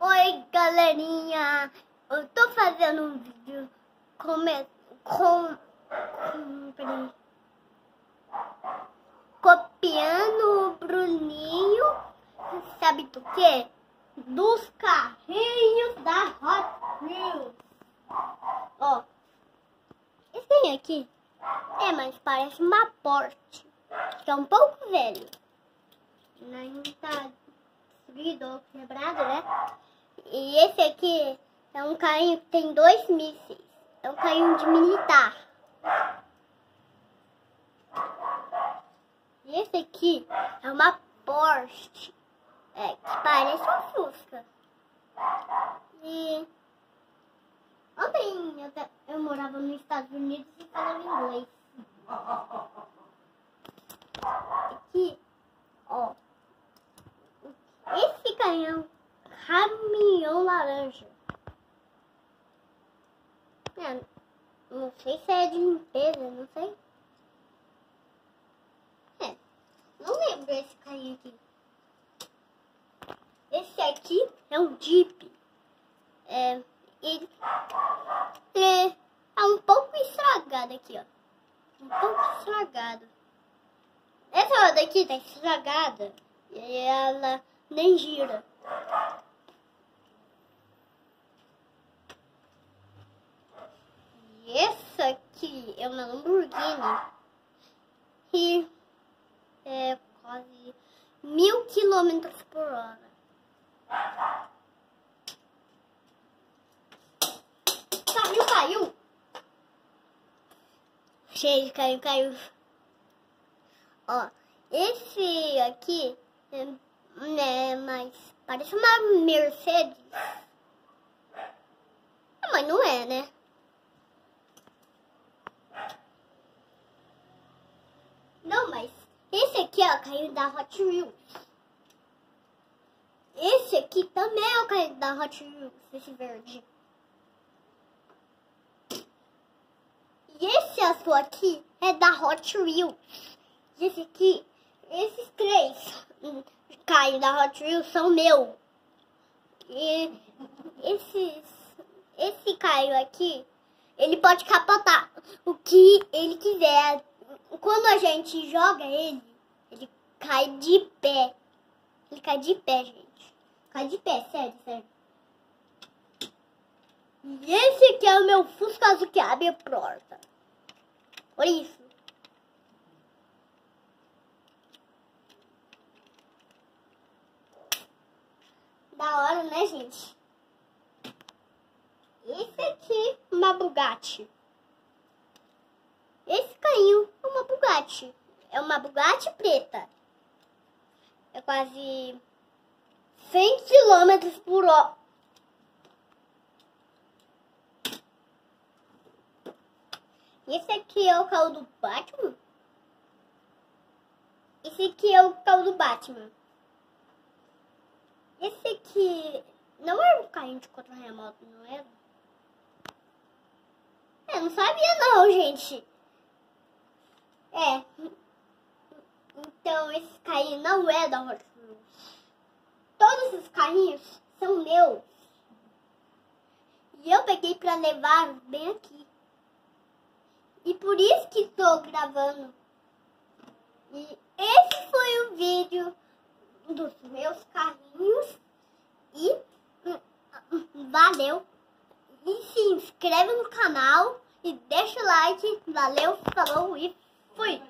Oi, galerinha. Eu tô fazendo um vídeo com... com, com copiando o Bruninho. Sabe do quê? Dos carrinhos da Hot Wheels. Ó. Esse aqui é, mas parece uma Porsche. Que é um pouco velho. Não tá destruído ou quebrado, né? E esse aqui é um carrinho que tem dois mísseis. É um carrinho de militar. E esse aqui é uma Porsche. É, que parece um Fusca. E ontem eu, eu morava nos Estados Unidos e falava inglês. Aqui, ó. Esse canhão, caminhão laranja. É, não sei se é de limpeza, não sei. É, não lembro esse caminhão aqui. Esse aqui é um Jeep. É, ele é, é um pouco estragado aqui, ó. Um pouco estragado. Essa daqui tá estragada e ela nem gira. E essa aqui é uma Lamborghini e é quase mil quilômetros por hora. Caiu, caiu. Cheio, caiu, caiu. Ó, esse aqui é, né, mas parece uma Mercedes. Mas não é, né? Não, mas caiu da Hot Wheels. Esse aqui também é o carro da Hot Wheels, esse verde. E esse azul aqui é da Hot Wheels. E esse aqui, esses três carros da Hot Wheels são meu. E esses, esse carro aqui, ele pode capotar o que ele quiser. Quando a gente joga ele cai de pé. Ele cai de pé, gente. Cai de pé, sério, sério. E esse aqui é o meu Fusca azul que abre a porta. Olha isso. Da hora, né, gente? Esse aqui, uma Bugatti. Esse carrinho é uma Bugatti. É uma Bugatti preta. É quase 100 km por hora. Esse aqui é o carro do Batman? Esse aqui é o carro do Batman. Esse aqui não era um carrinho de controle remoto, não era? É, não sabia não, gente. É. Esse carrinho não é da Hot Todos os carrinhos são meus. E eu peguei para levar bem aqui. E por isso que estou gravando. E esse foi o vídeo dos meus carrinhos. E valeu. E se inscreve no canal e deixa o like. Valeu, falou e fui.